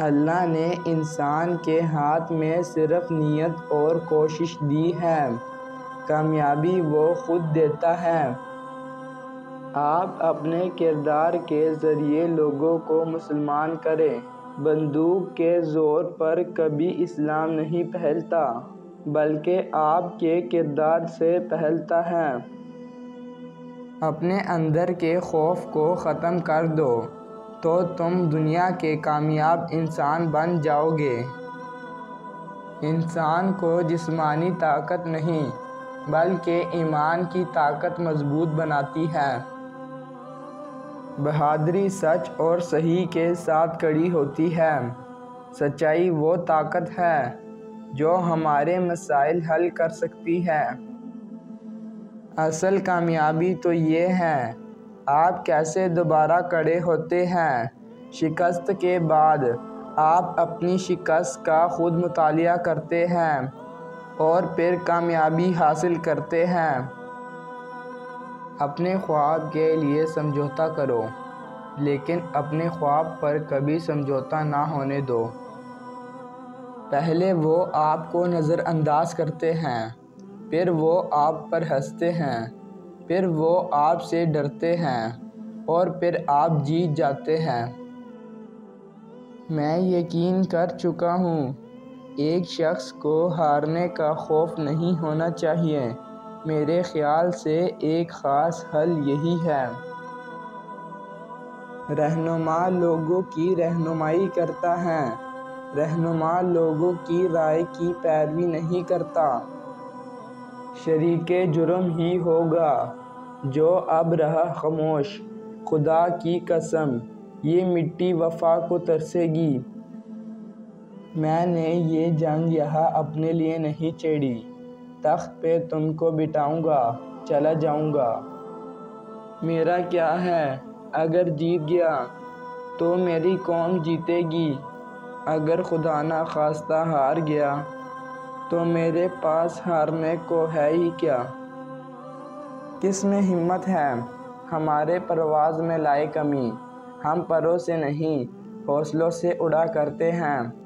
अल्लाह ने इंसान के हाथ में सिर्फ़ नीयत और कोशिश दी है। कामयाबी वो खुद देता है। आप अपने किरदार के ज़रिए लोगों को मुसलमान करें। बंदूक के ज़ोर पर कभी इस्लाम नहीं फैलता, बल्कि आपके किरदार से फैलता है। अपने अंदर के खौफ को ख़त्म कर दो। तो तुम दुनिया के कामयाब इंसान बन जाओगे। इंसान को जिस्मानी ताकत नहीं, बल्कि ईमान की ताकत मज़बूत बनाती है। बहादरी सच और सही के साथ कड़ी होती है। सच्चाई वो ताकत है जो हमारे मसाइल हल कर सकती है। असल कामयाबी तो ये है आप कैसे दोबारा खड़े होते हैं? शिकस्त के बाद आप अपनी शिकस्त का ख़ुद मुताल करते हैं और फिर कामयाबी हासिल करते हैं। अपने ख्वाब के लिए समझौता करो, लेकिन अपने ख्वाब पर कभी समझौता ना होने दो। पहले वो आपको नज़रअंदाज करते हैं, फिर वो आप पर हँसते हैं। फिर वो आपसे डरते हैं और फिर आप जीत जाते हैं। मैं यकीन कर चुका हूँ, एक शख्स को हारने का खौफ नहीं होना चाहिए। मेरे ख़्याल से एक ख़ास हल यही है। रहनुमा लोगों की रहनुमाई करता है। रहनुमा लोगों की राय की पैरवी नहीं करता। शरीक जुर्म ही होगा, जो अब रहा खामोश। खुदा की कसम, ये मिट्टी वफा को तरसेगी। मैंने ये जंग यहाँ अपने लिए नहीं छेड़ी। तख्त पे तुमको बिठाऊँगा, चला जाऊँगा। मेरा क्या है? अगर जीत गया तो मेरी कौम जीतेगी। अगर खुदा ना खास्ता हार गया तो मेरे पास हारने को है ही क्या? किसमें हिम्मत है? हमारे परवाज़ में लाए कमी। हम परों से नहीं, हौसलों से उड़ा करते हैं।